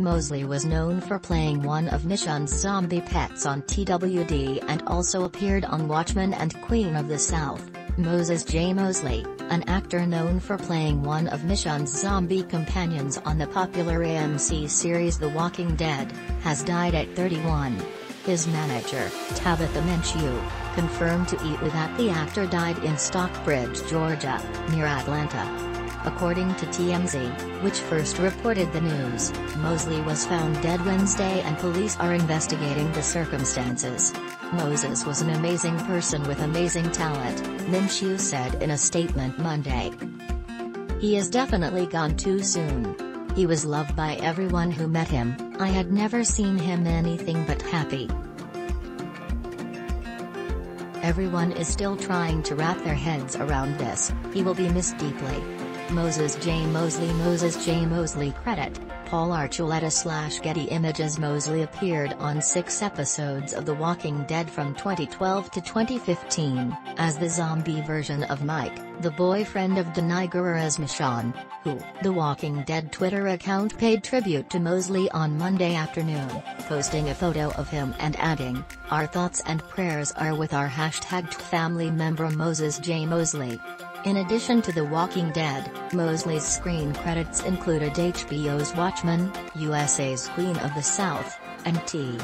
Moseley was known for playing one of Michonne's zombie pets on TWD and also appeared on Watchmen and Queen of the South. Moses J. Moseley, an actor known for playing one of Michonne's zombie companions on the popular AMC series The Walking Dead, has died at 31. His manager, Tabatha Minchew, confirmed to With that the actor died in Stockbridge, Georgia, near Atlanta. According to TMZ, which first reported the news, Moseley was found dead Wednesday and police are investigating the circumstances. Moses was an amazing person with amazing talent, Minchew said in a statement Monday. He is definitely gone too soon. He was loved by everyone who met him, I had never seen him anything but happy. Everyone is still trying to wrap their heads around this, he will be missed deeply. Moses J. Moseley Moses J. Moseley Credit, Paul Archuleta slash Getty Images Moseley appeared on six episodes of The Walking Dead from 2012 to 2015, as the zombie version of Mike, the boyfriend of Danai Gurira's Michonne, who, The Walking Dead Twitter account paid tribute to Moseley on Monday afternoon, posting a photo of him and adding, Our thoughts and prayers are with our hashtagged family member Moses J. Moseley. In addition to The Walking Dead, Moseley's screen credits included HBO's Watchmen, USA's Queen of the South, and T.